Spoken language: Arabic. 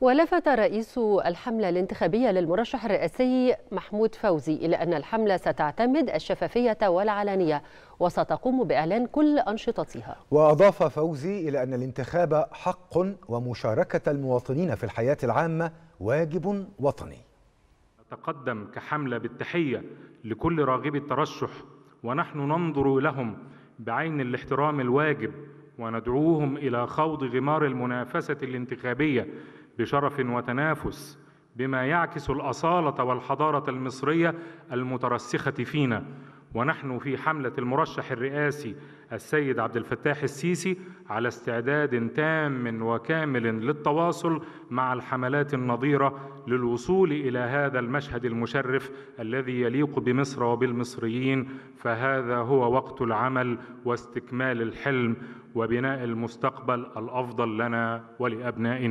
ولفت رئيس الحملة الانتخابية للمرشح الرئاسي محمود فوزي إلى أن الحملة ستعتمد الشفافية والعلانية وستقوم بإعلان كل أنشطتها. وأضاف فوزي إلى أن الانتخاب حق ومشاركة المواطنين في الحياة العامة واجب وطني. نتقدم كحملة بالتحية لكل راغب الترشح ونحن ننظر لهم بعين الاحترام الواجب وندعوهم إلى خوض غمار المنافسة الانتخابية بشرف وتنافس بما يعكس الأصالة والحضارة المصرية المترسخة فينا. ونحن في حملة المرشح الرئاسي السيد عبد الفتاح السيسي على استعداد تام وكامل للتواصل مع الحملات النظيرة للوصول إلى هذا المشهد المشرف الذي يليق بمصر وبالمصريين. فهذا هو وقت العمل واستكمال الحلم وبناء المستقبل الأفضل لنا ولأبنائنا.